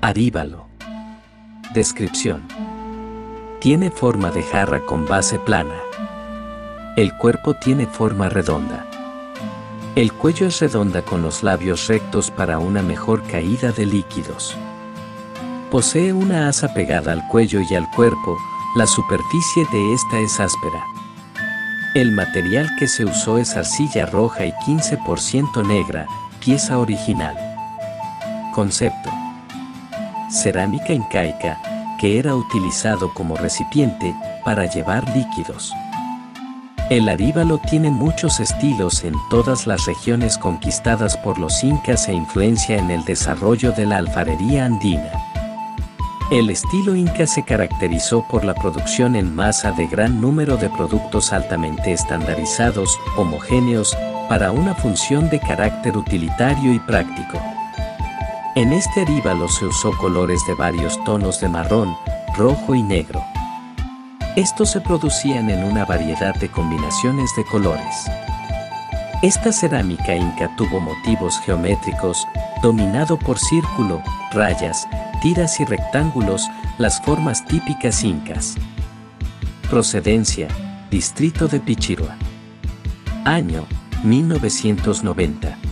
Aríbalo. Descripción. Tiene forma de jarra con base plana. El cuerpo tiene forma redonda. El cuello es redonda con los labios rectos para una mejor caída de líquidos. Posee una asa pegada al cuello y al cuerpo, la superficie de esta es áspera. El material que se usó es arcilla roja y 15% negra, pieza original. Concepto. Cerámica incaica, que era utilizado como recipiente para llevar líquidos. El aríbalo tiene muchos estilos en todas las regiones conquistadas por los incas e influencia en el desarrollo de la alfarería andina. El estilo inca se caracterizó por la producción en masa de gran número de productos altamente estandarizados, homogéneos, para una función de carácter utilitario y práctico. En este aríbalo se usó colores de varios tonos de marrón, rojo y negro. Estos se producían en una variedad de combinaciones de colores. Esta cerámica inca tuvo motivos geométricos, dominado por círculo, rayas, tiras y rectángulos, las formas típicas incas. Procedencia, Distrito de Pichirua. Año, 1990.